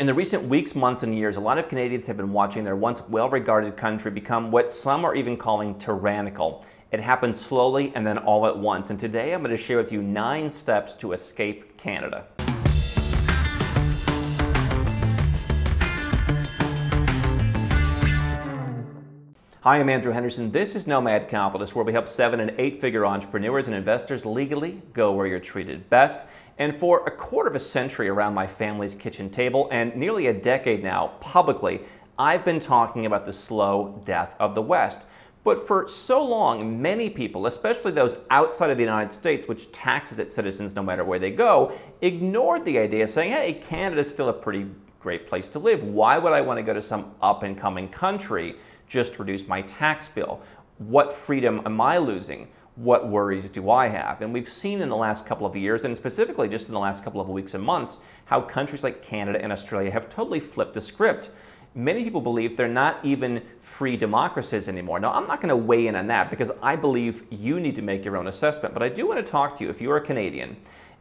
In the recent weeks, months, and years, a lot of Canadians have been watching their once well regarded country become what some are even calling tyrannical. It happens slowly and then all at once. And today I'm going to share with you nine steps to escape Canada. Hi, I'm Andrew Henderson. This is Nomad Capitalist, where we help seven and eight figure entrepreneurs and investors legally go where you're treated best. And for a quarter of a century around my family's kitchen table, and nearly a decade now publicly, I've been talking about the slow death of the West. But for so long, many people, especially those outside of the United States, which taxes its citizens no matter where they go, ignored the idea, saying, hey, Canada's still a pretty great place to live. Why would I want to go to some up and coming country? just to reduce my tax bill? What freedom am I losing? What worries do I have? And we've seen in the last couple of years, and specifically just in the last couple of weeks and months, how countries like Canada and Australia have totally flipped the script. Many people believe they're not even free democracies anymore. Now, I'm not going to weigh in on that because I believe you need to make your own assessment. But I do want to talk to you, if you're a Canadian,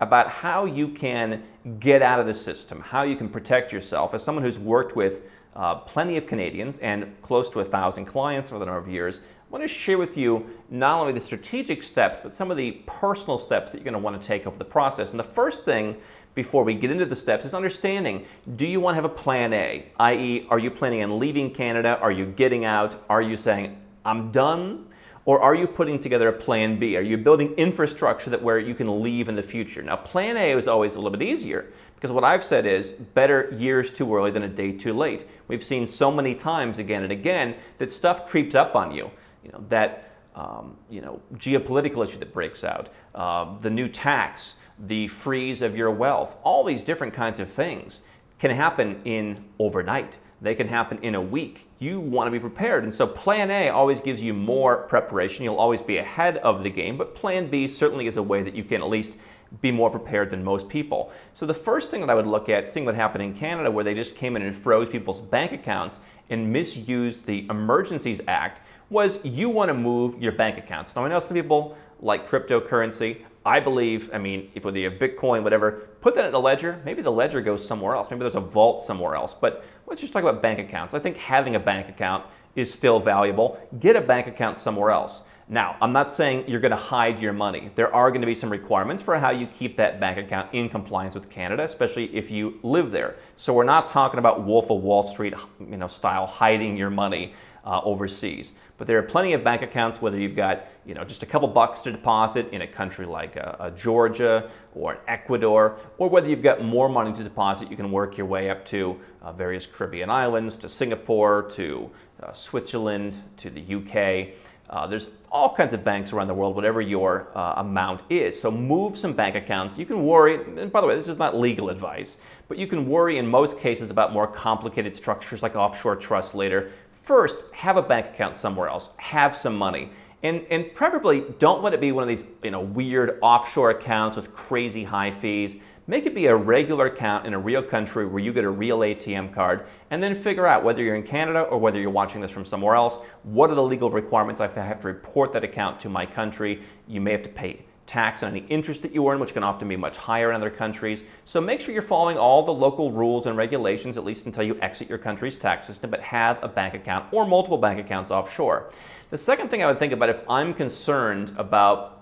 about how you can get out of the system, how you can protect yourself. As someone who's worked with uh, plenty of Canadians and close to a thousand clients over the number of years, I want to share with you not only the strategic steps, but some of the personal steps that you're going to want to take over the process. And the first thing before we get into the steps is understanding do you want to have a plan A? I.e., are you planning on leaving Canada? Are you getting out? Are you saying, I'm done? Or are you putting together a plan B? Are you building infrastructure that where you can leave in the future? Now, plan A is always a little bit easier because what I've said is better years too early than a day too late. We've seen so many times again and again that stuff creeps up on you. You know, that um, you know, geopolitical issue that breaks out, uh, the new tax, the freeze of your wealth, all these different kinds of things can happen in overnight. They can happen in a week. You want to be prepared. And so plan A always gives you more preparation. You'll always be ahead of the game, but plan B certainly is a way that you can at least be more prepared than most people. So the first thing that I would look at, seeing what happened in Canada where they just came in and froze people's bank accounts and misused the Emergencies Act, was you want to move your bank accounts. Now I know some people like cryptocurrency. I believe, I mean, if whether you have Bitcoin, whatever, put that in a ledger. Maybe the ledger goes somewhere else. Maybe there's a vault somewhere else. But let's just talk about bank accounts. I think having a bank account is still valuable. Get a bank account somewhere else. Now, I'm not saying you're going to hide your money. There are going to be some requirements for how you keep that bank account in compliance with Canada, especially if you live there. So we're not talking about Wolf of Wall Street, you know, style hiding your money uh, overseas. But there are plenty of bank accounts, whether you've got, you know, just a couple bucks to deposit in a country like uh, uh, Georgia or Ecuador, or whether you've got more money to deposit, you can work your way up to uh, various Caribbean islands, to Singapore, to uh, Switzerland, to the UK. Uh, there's all kinds of banks around the world, whatever your uh, amount is. So move some bank accounts. You can worry, and by the way, this is not legal advice, but you can worry in most cases about more complicated structures like offshore trusts later. First, have a bank account somewhere else. Have some money. And, and preferably, don't let it be one of these you know, weird offshore accounts with crazy high fees. Make it be a regular account in a real country where you get a real ATM card, and then figure out whether you're in Canada or whether you're watching this from somewhere else. What are the legal requirements? I have to report that account to my country. You may have to pay tax on any interest that you earn, which can often be much higher in other countries. So make sure you're following all the local rules and regulations, at least until you exit your country's tax system, but have a bank account or multiple bank accounts offshore. The second thing I would think about if I'm concerned about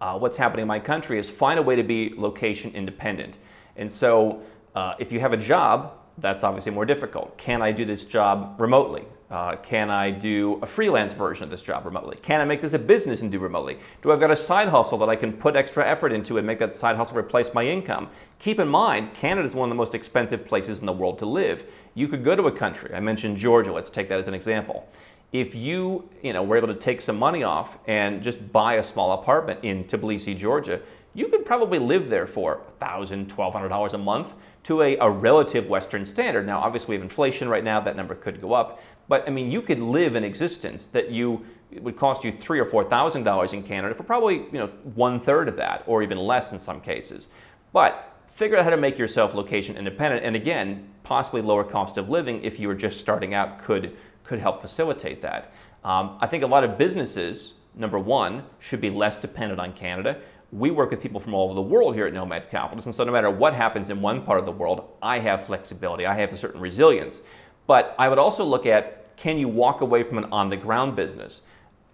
uh, what's happening in my country is find a way to be location independent. And so uh, if you have a job, that's obviously more difficult. Can I do this job remotely? Uh, can I do a freelance version of this job remotely? Can I make this a business and do remotely? Do I've got a side hustle that I can put extra effort into and make that side hustle replace my income? Keep in mind, Canada is one of the most expensive places in the world to live. You could go to a country, I mentioned Georgia, let's take that as an example. If you, you know, were able to take some money off and just buy a small apartment in Tbilisi, Georgia, you could probably live there for $1,000, $1,200 a month to a, a relative Western standard. Now, obviously, we have inflation right now, that number could go up. But I mean, you could live in existence that you would cost you three or four thousand dollars in Canada for probably you know one third of that, or even less in some cases. But figure out how to make yourself location independent, and again, possibly lower cost of living if you were just starting out could could help facilitate that. Um, I think a lot of businesses, number one, should be less dependent on Canada. we work with people from all over the world here at Nomad Capitalist, and so no matter what happens in one part of the world, I have flexibility, I have a certain resilience. But I would also look at can you walk away from an on the ground business?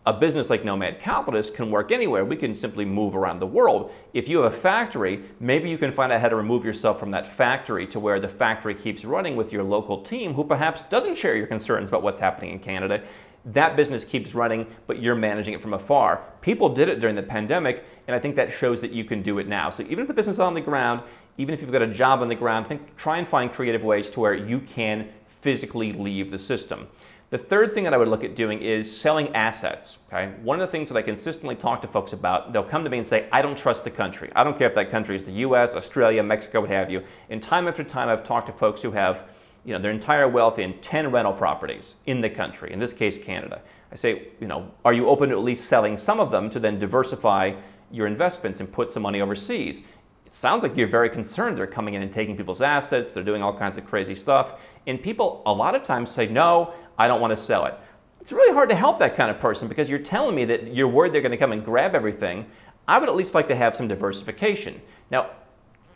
A business like Nomad Capitalist can work anywhere. We can simply move around the world. If you have a factory, maybe you can find out how to remove yourself from that factory to where the factory keeps running with your local team who perhaps doesn't share your concerns about what's happening in Canada. That business keeps running, but you're managing it from afar. People did it during the pandemic, and I think that shows that you can do it now. So even if the business is on the ground, even if you've got a job on the ground, think try and find creative ways to where you can physically leave the system. The third thing that I would look at doing is selling assets. Okay? One of the things that I consistently talk to folks about, they'll come to me and say, I don't trust the country. I don't care if that country is the US, Australia, Mexico, what have you. And time after time, I've talked to folks who have you know, their entire wealth in 10 rental properties in the country, in this case, Canada. I say, you know, are you open to at least selling some of them to then diversify your investments and put some money overseas? Sounds like you're very concerned they're coming in and taking people's assets, they're doing all kinds of crazy stuff. And people a lot of times say, no, I don't want to sell it. It's really hard to help that kind of person because you're telling me that you're worried they're going to come and grab everything. I would at least like to have some diversification. Now,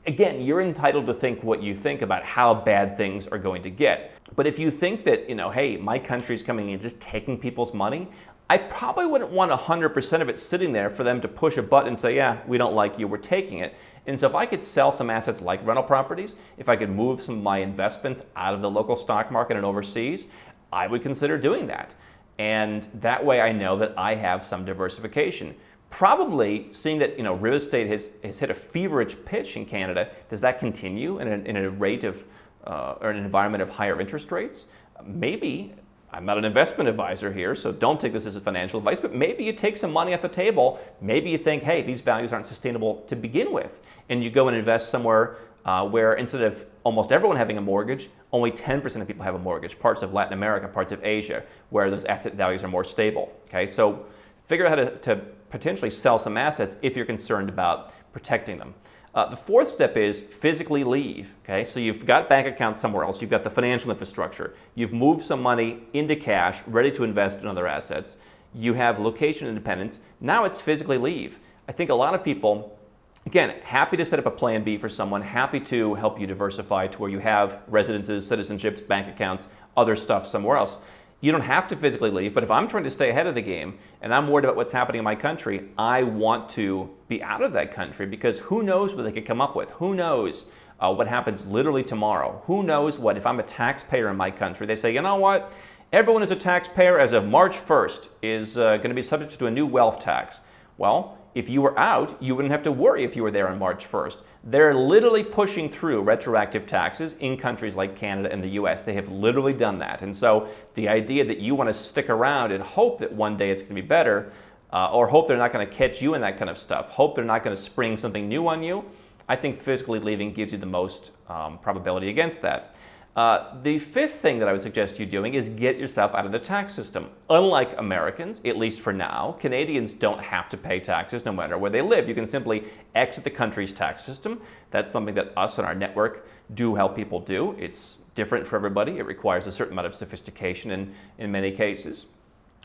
again, you're entitled to think what you think about how bad things are going to get. But if you think that, you know, hey, my country's coming in just taking people's money, I probably wouldn't want 100% of it sitting there for them to push a button and say, yeah, we don't like you, we're taking it. And so if I could sell some assets like rental properties, if I could move some of my investments out of the local stock market and overseas, I would consider doing that. And that way I know that I have some diversification. Probably seeing that you know real estate has, has hit a feverish pitch in Canada, does that continue in a, in a rate of uh, or an environment of higher interest rates? Maybe. I'm not an investment advisor here, so don't take this as a financial advice, but maybe you take some money off the table. Maybe you think, hey, these values aren't sustainable to begin with. And you go and invest somewhere uh, where instead of almost everyone having a mortgage, only 10% of people have a mortgage, parts of Latin America, parts of Asia, where those asset values are more stable. Okay, so figure out how to, to potentially sell some assets if you're concerned about protecting them. Uh, the fourth step is physically leave. Okay, so you've got bank accounts somewhere else, you've got the financial infrastructure, you've moved some money into cash, ready to invest in other assets, you have location independence. Now it's physically leave. I think a lot of people Again, happy to set up a plan B for someone, happy to help you diversify to where you have residences, citizenships, bank accounts, other stuff somewhere else. You don't have to physically leave, but if I'm trying to stay ahead of the game and I'm worried about what's happening in my country, I want to be out of that country because who knows what they could come up with? Who knows uh, what happens literally tomorrow? Who knows what, if I'm a taxpayer in my country, they say, you know what? Everyone is a taxpayer as of March 1st is uh, going to be subject to a new wealth tax. Well, if you were out, you wouldn't have to worry if you were there on March 1st. They're literally pushing through retroactive taxes in countries like Canada and the US. They have literally done that. And so the idea that you want to stick around and hope that one day it's going to be better, uh, or hope they're not going to catch you in that kind of stuff, hope they're not going to spring something new on you, I think physically leaving gives you the most um, probability against that. Uh, the fifth thing that I would suggest you doing is get yourself out of the tax system. Unlike Americans, at least for now, Canadians don't have to pay taxes no matter where they live. You can simply exit the country's tax system. That's something that us and our network do help people do. It's different for everybody. It requires a certain amount of sophistication in, in many cases.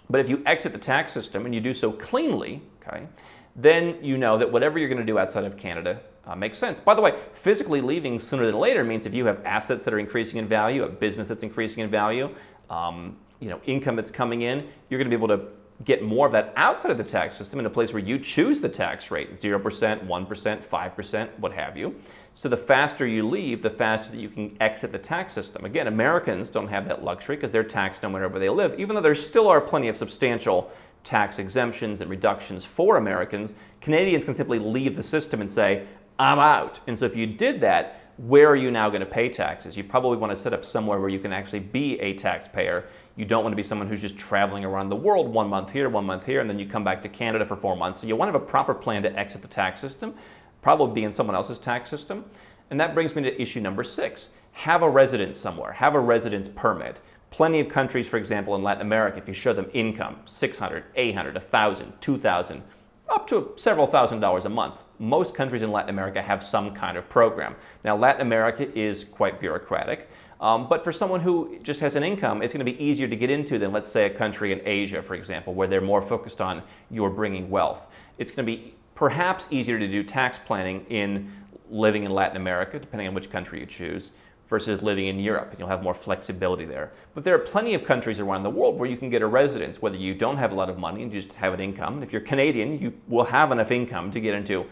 But if you exit the tax system and you do so cleanly, okay, then you know that whatever you're going to do outside of Canada uh, makes sense. By the way, physically leaving sooner than later means if you have assets that are increasing in value, a business that's increasing in value, um, you know, income that's coming in, you're going to be able to get more of that outside of the tax system in a place where you choose the tax rate 0%, 1%, 5%, what have you. So the faster you leave, the faster that you can exit the tax system. Again, Americans don't have that luxury because they're taxed no matter where they live, even though there still are plenty of substantial tax exemptions and reductions for Americans. Canadians can simply leave the system and say, I'm out. And so if you did that, where are you now going to pay taxes? You probably want to set up somewhere where you can actually be a taxpayer. You don't want to be someone who's just traveling around the world one month here, one month here, and then you come back to Canada for four months. So you want to have a proper plan to exit the tax system, probably be in someone else's tax system. And that brings me to issue number six. Have a residence somewhere. Have a residence permit. Plenty of countries, for example, in Latin America, if you show them income, 600, 800, 1,000, 2,000, up to several thousand dollars a month. Most countries in Latin America have some kind of program. Now, Latin America is quite bureaucratic, um, but for someone who just has an income, it's going to be easier to get into than, let's say, a country in Asia, for example, where they're more focused on your bringing wealth. It's going to be perhaps easier to do tax planning in living in Latin America, depending on which country you choose, versus living in Europe. And you'll have more flexibility there. But there are plenty of countries around the world where you can get a residence, whether you don't have a lot of money and you just have an income. If you're Canadian, you will have enough income to get into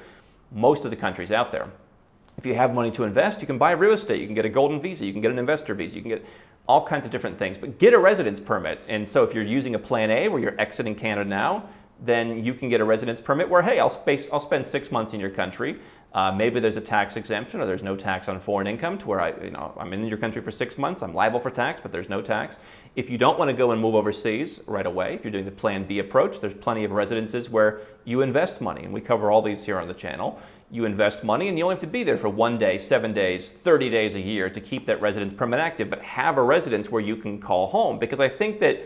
most of the countries out there. If you have money to invest, you can buy real estate. You can get a golden visa. You can get an investor visa. You can get all kinds of different things. But get a residence permit. And so if you're using a plan A where you're exiting Canada now, then you can get a residence permit where, hey, I'll, space, I'll spend six months in your country. Uh, maybe there's a tax exemption or there's no tax on foreign income to where I, you know, I'm in your country for six months, I'm liable for tax, but there's no tax. If you don't want to go and move overseas right away, if you're doing the Plan B approach, there's plenty of residences where you invest money, and we cover all these here on the channel. You invest money and you only have to be there for one day, seven days, 30 days a year to keep that residence permanent active, but have a residence where you can call home. Because I think that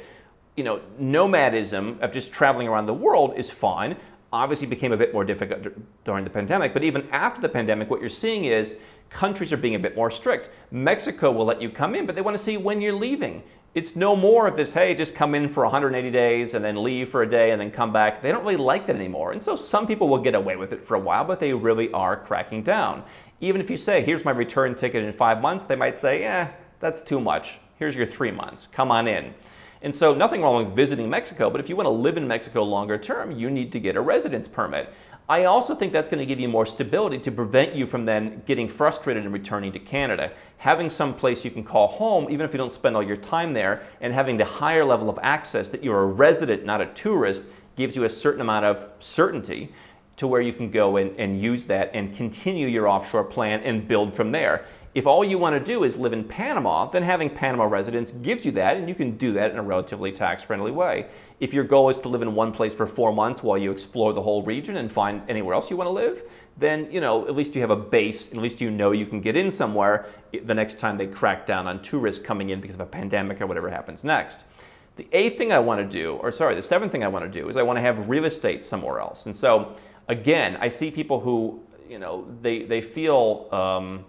you know, nomadism of just traveling around the world is fine. Obviously became a bit more difficult during the pandemic, but even after the pandemic, what you're seeing is countries are being a bit more strict. Mexico will let you come in, but they want to see when you're leaving. It's no more of this, hey, just come in for 180 days and then leave for a day and then come back. They don't really like that anymore. And so some people will get away with it for a while, but they really are cracking down. Even if you say, here's my return ticket in five months, they might say, eh, that's too much. Here's your three months. Come on in. And so nothing wrong with visiting Mexico, but if you want to live in Mexico longer term, you need to get a residence permit. I also think that's going to give you more stability to prevent you from then getting frustrated and returning to Canada. Having some place you can call home, even if you don't spend all your time there, and having the higher level of access that you're a resident, not a tourist, gives you a certain amount of certainty to where you can go and, and use that and continue your offshore plan and build from there. If all you want to do is live in Panama, then having Panama residence gives you that, and you can do that in a relatively tax-friendly way. If your goal is to live in one place for four months while you explore the whole region and find anywhere else you want to live, then you know at least you have a base. At least you know you can get in somewhere the next time they crack down on tourists coming in because of a pandemic or whatever happens next. The eighth thing I want to do, or sorry, the seventh thing I want to do is I want to have real estate somewhere else. And so again, I see people who you know they they feel. Um,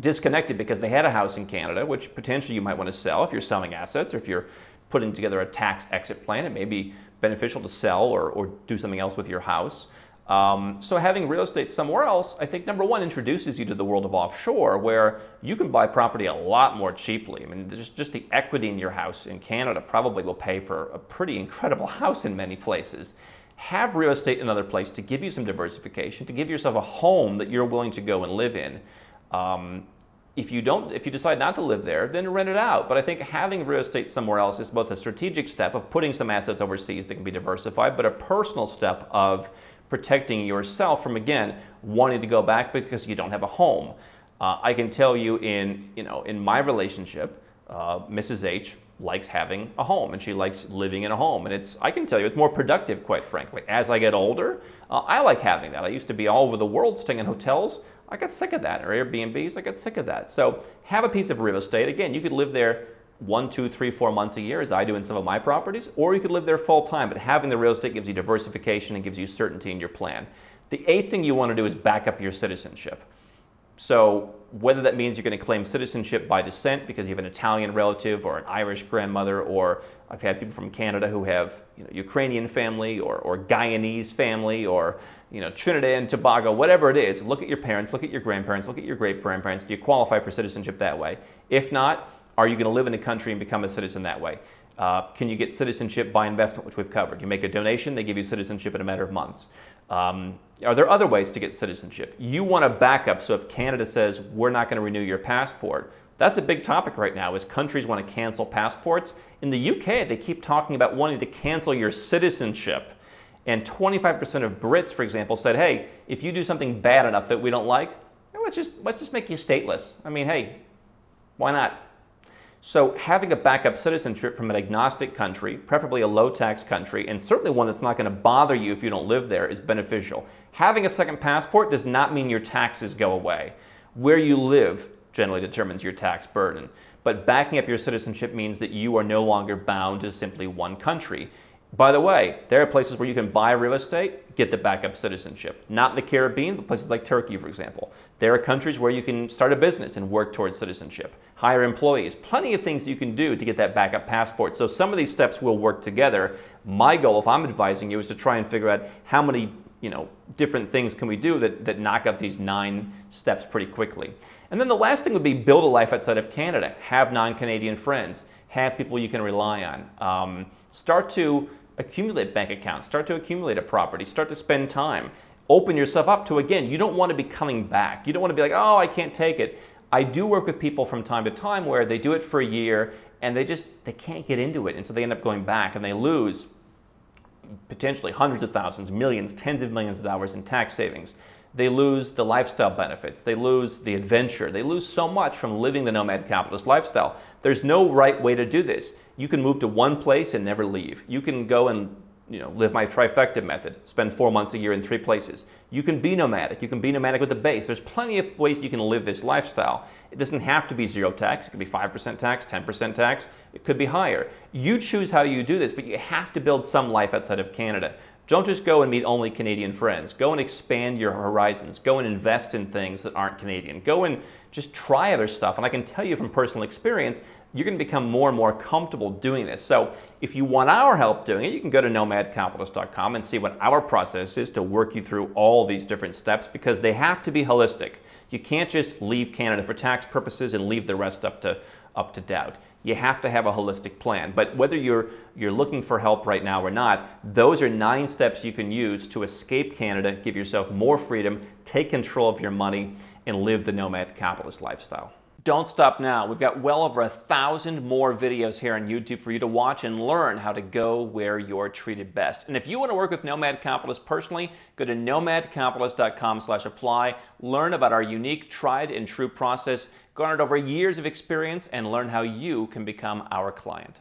disconnected because they had a house in Canada, which potentially you might want to sell if you're selling assets or if you're putting together a tax exit plan. It may be beneficial to sell or, or do something else with your house. Um, so having real estate somewhere else, I think number one introduces you to the world of offshore where you can buy property a lot more cheaply. I mean, just, just the equity in your house in Canada probably will pay for a pretty incredible house in many places. Have real estate in another place to give you some diversification, to give yourself a home that you're willing to go and live in. Um, if you don't, if you decide not to live there, then rent it out. But I think having real estate somewhere else is both a strategic step of putting some assets overseas that can be diversified, but a personal step of protecting yourself from again wanting to go back because you don't have a home. Uh, I can tell you in you know in my relationship, uh, Mrs. H likes having a home and she likes living in a home, and it's I can tell you it's more productive, quite frankly. As I get older, uh, I like having that. I used to be all over the world staying in hotels. I got sick of that. Or Airbnbs, I got sick of that. So have a piece of real estate. Again, you could live there one, two, three, four months a year, as I do in some of my properties, or you could live there full time. But having the real estate gives you diversification and gives you certainty in your plan. The eighth thing you want to do is back up your citizenship. So whether that means you're going to claim citizenship by descent because you have an Italian relative or an Irish grandmother, or I've had people from Canada who have you know, Ukrainian family or, or Guyanese family or you know, Trinidad and Tobago, whatever it is, look at your parents, look at your grandparents, look at your great grandparents. Do you qualify for citizenship that way? If not, are you going to live in a country and become a citizen that way? Uh, can you get citizenship by investment, which we've covered? You make a donation, they give you citizenship in a matter of months. Um, are there other ways to get citizenship? You want a backup, so if Canada says, we're not going to renew your passport, that's a big topic right now, is countries want to cancel passports. In the UK, they keep talking about wanting to cancel your citizenship. And 25% of Brits, for example, said, hey, if you do something bad enough that we don't like, let's just, let's just make you stateless. I mean, hey, why not? So having a backup citizenship from an agnostic country, preferably a low tax country, and certainly one that's not going to bother you if you don't live there is beneficial. Having a second passport does not mean your taxes go away. Where you live generally determines your tax burden. But backing up your citizenship means that you are no longer bound to simply one country. By the way, there are places where you can buy real estate, get the backup citizenship. Not the Caribbean, but places like Turkey, for example. There are countries where you can start a business and work towards citizenship, hire employees, plenty of things you can do to get that backup passport. So some of these steps will work together. My goal, if I'm advising you, is to try and figure out how many you know, different things can we do that, that knock out these nine steps pretty quickly? And then the last thing would be build a life outside of Canada. Have non-Canadian friends. Have people you can rely on. Um, start to accumulate bank accounts. Start to accumulate a property. Start to spend time. Open yourself up to, again, you don't want to be coming back. You don't want to be like, oh, I can't take it. I do work with people from time to time where they do it for a year and they just, they can't get into it. And so they end up going back and they lose potentially hundreds of thousands, millions, tens of millions of dollars in tax savings. They lose the lifestyle benefits. They lose the adventure. They lose so much from living the nomad capitalist lifestyle. There's no right way to do this. You can move to one place and never leave. You can go and you know, live my trifecta method, spend four months a year in three places. You can be nomadic. You can be nomadic with a base. There's plenty of ways you can live this lifestyle. It doesn't have to be zero tax. It could be 5% tax, 10% tax. It could be higher. You choose how you do this, but you have to build some life outside of Canada. Don't just go and meet only Canadian friends. Go and expand your horizons. Go and invest in things that aren't Canadian. Go and just try other stuff. And I can tell you from personal experience, you're going to become more and more comfortable doing this. So if you want our help doing it, you can go to nomadcapitalist.com and see what our process is to work you through all these different steps because they have to be holistic. You can't just leave Canada for tax purposes and leave the rest up to, up to doubt you have to have a holistic plan. But whether you're, you're looking for help right now or not, those are nine steps you can use to escape Canada, give yourself more freedom, take control of your money, and live the nomad capitalist lifestyle. Don't stop now. We've got well over a thousand more videos here on YouTube for you to watch and learn how to go where you're treated best. And if you want to work with Nomad Capitalist personally, go to nomadcapitalist.com slash apply, learn about our unique tried and true process garnered over years of experience and learn how you can become our client.